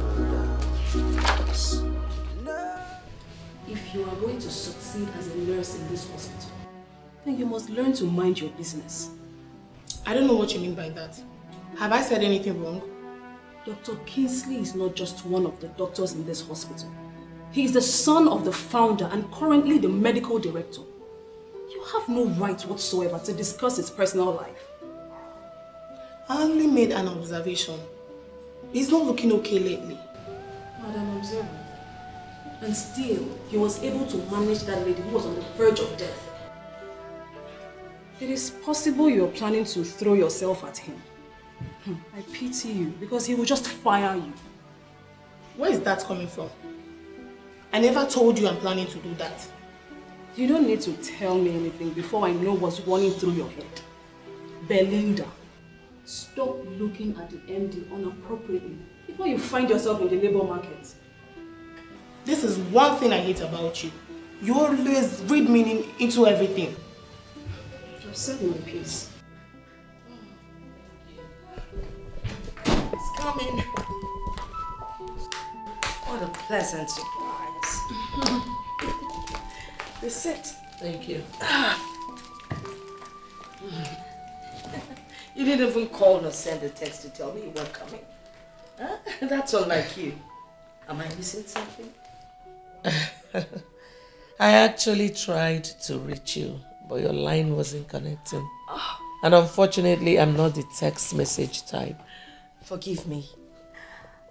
If you are going to succeed as a nurse in this hospital, then you must learn to mind your business. I don't know what you mean by that. Have I said anything wrong? Dr. Kingsley is not just one of the doctors in this hospital. He is the son of the founder and currently the medical director. You have no right whatsoever to discuss his personal life. I only made an observation. He's not looking okay lately. Madam Observer. And still, he was able to manage that lady who was on the verge of death. It is possible you're planning to throw yourself at him. Hmm, I pity you because he will just fire you. Where is that coming from? I never told you I'm planning to do that. You don't need to tell me anything before I know what's running through your head. Belinda, stop looking at the MD inappropriately before you find yourself in the labor market. This is one thing I hate about you. You always read meaning into everything. I've said my piece. It's coming. What a pleasant surprise. This sit. Thank you. You didn't even call or send a text to tell me you weren't coming. Huh? That's unlike you. Am I missing something? I actually tried to reach you, but your line wasn't connecting. Ah. And unfortunately, I'm not the text message type. Forgive me.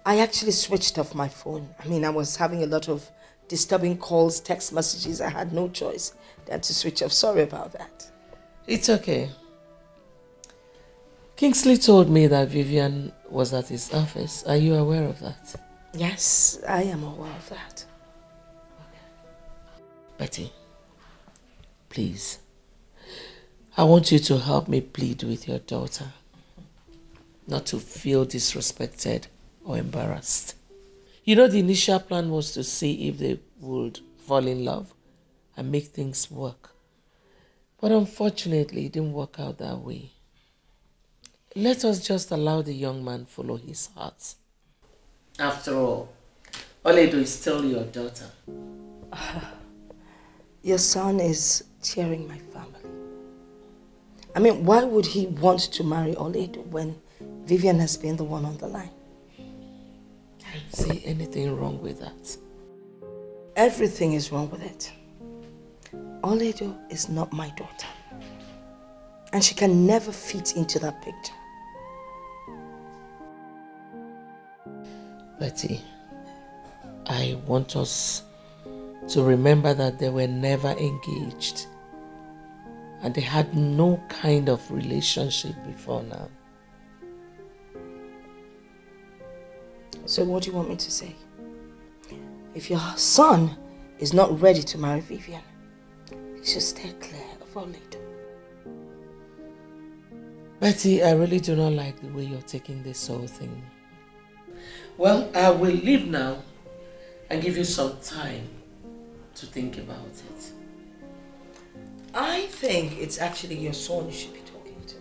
I actually switched off my phone. I mean, I was having a lot of disturbing calls, text messages. I had no choice than to switch off. Sorry about that. It's okay. Kingsley told me that Vivian was at his office. Are you aware of that? Yes, I am aware of that. Betty, please. I want you to help me plead with your daughter not to feel disrespected or embarrassed. You know, the initial plan was to see if they would fall in love and make things work. But unfortunately, it didn't work out that way. Let us just allow the young man follow his heart. After all, Oledo is still your daughter. Your son is tearing my family. I mean, why would he want to marry Oledo when Vivian has been the one on the line? I don't see anything wrong with that. Everything is wrong with it. Oledo is not my daughter. And she can never fit into that picture. Betty, I want us to remember that they were never engaged and they had no kind of relationship before now. So what do you want me to say? If your son is not ready to marry Vivian, he should stay clear of Oledo. Betty, I really do not like the way you're taking this whole thing. Well, I will leave now and give you some time to think about it. I think it's actually your son you should be talking to.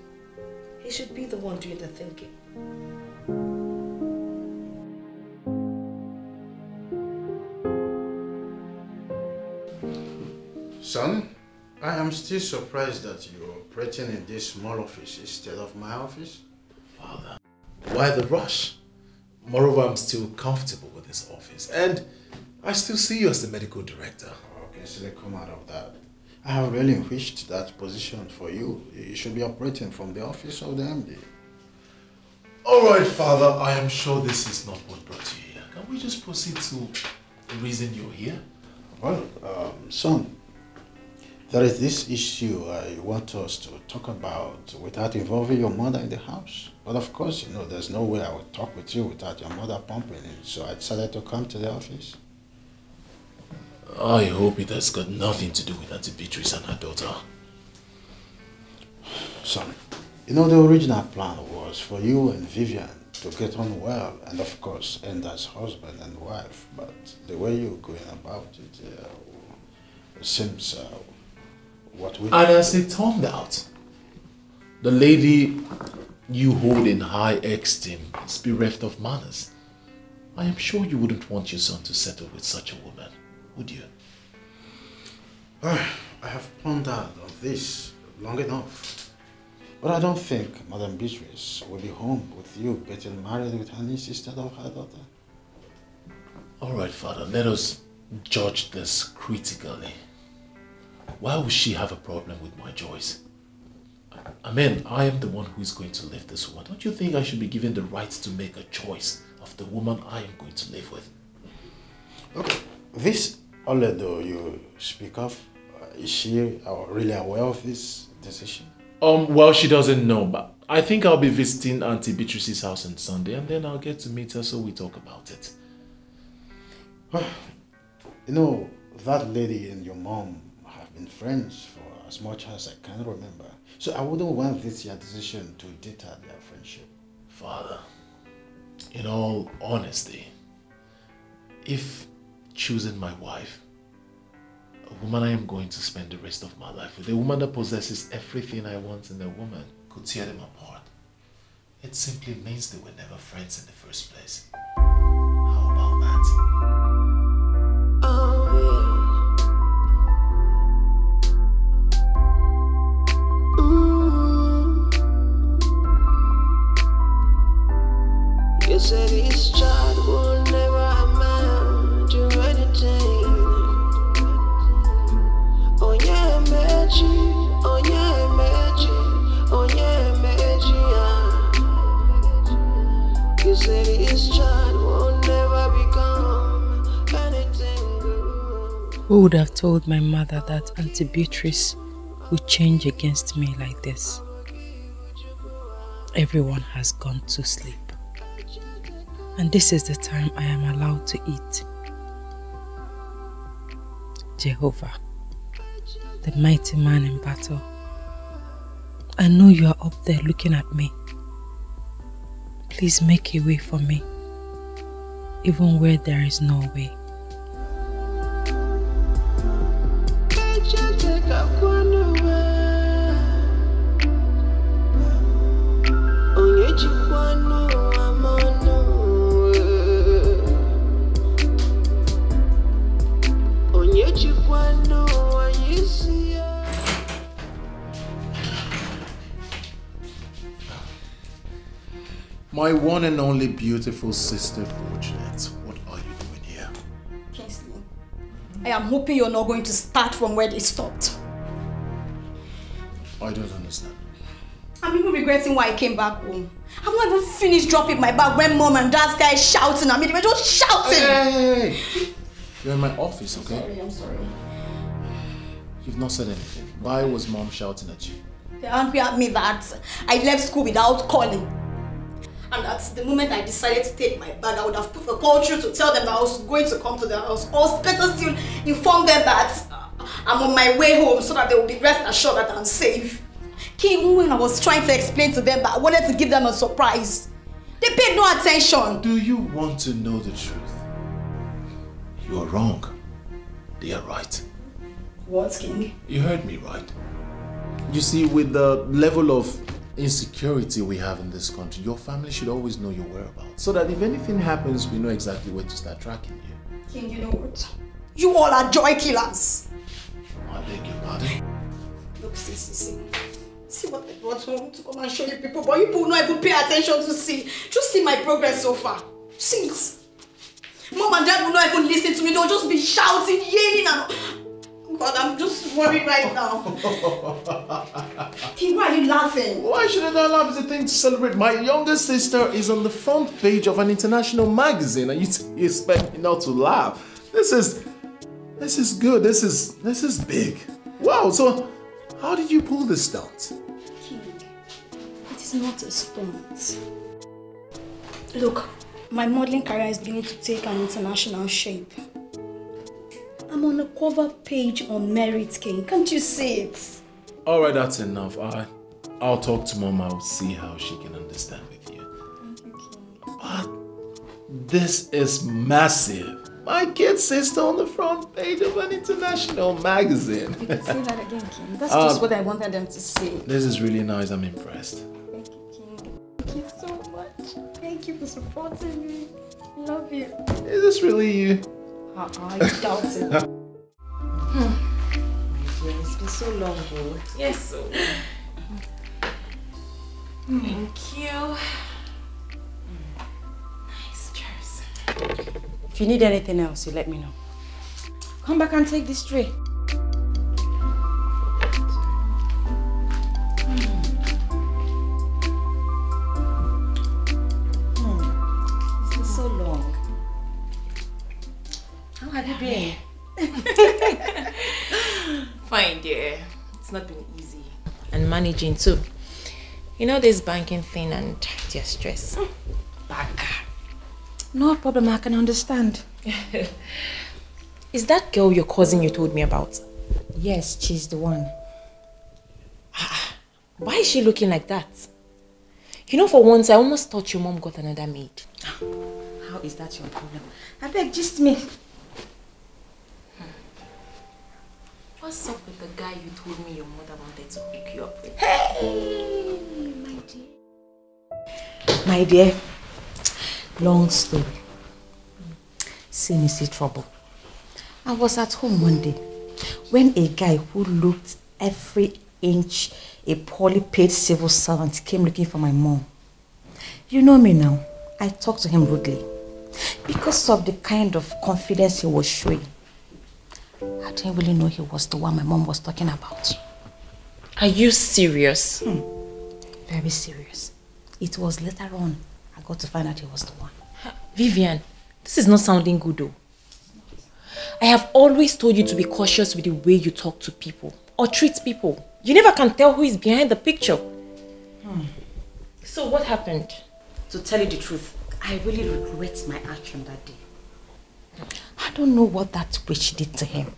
He should be the one doing the thinking. Son, I am still surprised that you're operating in this small office instead of my office. Father, why the rush? Moreover, I'm still comfortable with this office and I still see you as the medical director. Okay, so they come out of that. I have really wished that position for you. You should be operating from the office of the MD. All right, Father, I am sure this is not what brought you here. Can we just proceed to the reason you're here? Well, um, son, there is this issue I want us to talk about without involving your mother in the house. But of course, you know, there's no way I would talk with you without your mother pumping it. So I decided to come to the office. I hope it has got nothing to do with Auntie Beatrice and her daughter. Son, you know, the original plan was for you and Vivian to get on well and, of course, end as husband and wife. But the way you're going about it uh, seems uh. And as it turned out, the lady you hold in high esteem is bereft of manners. I am sure you wouldn't want your son to settle with such a woman, would you? Ah, I have pondered on this long enough. But I don't think Madame Beatrice will be home with you getting married with her niece instead of her daughter. All right, Father, let us judge this critically. Why would she have a problem with my choice? I mean, I am the one who is going to live this woman. Don't you think I should be given the right to make a choice of the woman I am going to live with? Okay, this Oledo you speak of, uh, is she uh, really aware of this decision? Um, well, she doesn't know, but I think I'll be visiting Auntie Beatrice's house on Sunday and then I'll get to meet her so we talk about it. You know, that lady and your mom been friends for as much as I can remember. So I wouldn't want this your decision to deter their friendship. Father, in all honesty, if choosing my wife, a woman I am going to spend the rest of my life with, a woman that possesses everything I want in a woman, could tear them apart, it simply means they were never friends in the first place. Would have told my mother that Auntie Beatrice would change against me like this? Everyone has gone to sleep. And this is the time I am allowed to eat. Jehovah, the mighty man in battle, I know you are up there looking at me. Please make a way for me, even where there is no way. Only beautiful sister, Fortunate, what are you doing here? Kingsley, I am hoping you're not going to start from where they stopped. I don't understand. I'm even regretting why I came back home. I've not even finished dropping my bag when mom and dad started shouting at me. They were just shouting. Hey, You're in my office, okay? Sorry, I'm sorry. You've not said anything. Why was mom shouting at you? They're angry at me that I left school without calling. And that the moment I decided to take my bag, I would have put a call through to tell them that I was going to come to their house. Or better still, inform them that uh, I'm on my way home so that they will be rest assured that I'm safe. Even when I was trying to explain to them that I wanted to give them a surprise, they paid no attention. Do you want to know the truth? You are wrong. They are right. What, King? You heard me right. You see, with the level of insecurity we have in this country, your family should always know your whereabouts. So that if anything happens, we know exactly where to start tracking you. King, you know what? You all are joy killers. I beg your pardon. Look, see, see, see. See what I brought home to come and show you people, but you people not even pay attention to see. Just see my progress so far. See it. Mom and dad will not even listen to me. They'll just be shouting, yelling, and God, I'm just worried right now. King, why are you laughing? Why shouldn't I laugh? It's a thing to celebrate. My younger sister is on the front page of an international magazine, and you, you expect me not to laugh? This is, this is good. This is, this is big. Wow. So, how did you pull this stunt? King, it is not a stunt. Look, my modeling career is beginning to take an international shape. I'm on a cover page on Merit King. Can't you see it? All right, that's enough. I, I'll talk to mom. I'll see how she can understand with you. But this is massive. My kid sister on the front page of an international magazine. You can say that again, King. That's Um, just what I wanted them to see. This is really nice. I'm impressed. Thank you, King. Thank you so much. Thank you for supporting me. Love you. Is this really you? I doubt it. It's been so long, though. Yes, so. Thank you. Nice cheers. If you need anything else, you let me know. Come back and take this tray. How have you been? Fine, dear. It's not been easy. And managing too. You know this banking thing and their stress. Bank. No problem, I can understand. Is that girl your cousin you told me about? Yes, she's the one. Ah, why is she looking like that? You know, for once, I almost thought your mom got another maid. How is that your problem? I beg, just me. What's up with the guy you told me your mother wanted to hook you up with? Hey, my dear. My dear, long story. See me see trouble. I was at home one day when a guy who looked every inch a poorly paid civil servant came looking for my mom. You know me now. I talked to him rudely because of the kind of confidence he was showing. I didn't really know he was the one my mom was talking about. Are you serious? Very serious. It was later on I got to find out he was the one. Vivian, this is not sounding good though. I have always told you to be cautious with the way you talk to people or treat people. You never can tell who is behind the picture. Hmm. So what happened? To tell you the truth, I really regret my action that day. I don't know what that witch did to him.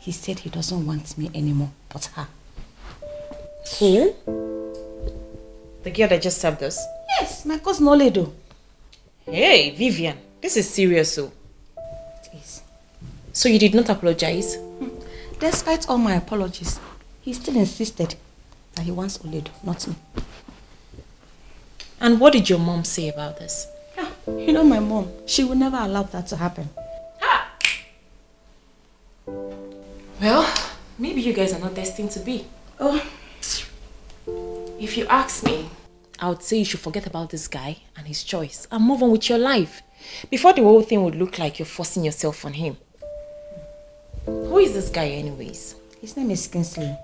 He said he doesn't want me anymore, but her. Who? The girl that just served us? Yes, my cousin Oledo. Hey, Vivian, this is serious oh. so. It is. So you did not apologize? Hmm. Despite all my apologies, he still insisted that he wants Oledo, not me. And what did your mom say about this? Yeah, You know my mom, she would never allow that to happen. Well, maybe you guys are not destined to be. Oh. If you ask me, I would say you should forget about this guy and his choice and move on with your life. Before the whole thing would look like you're forcing yourself on him. Who is this guy anyways? His name is Kingsley.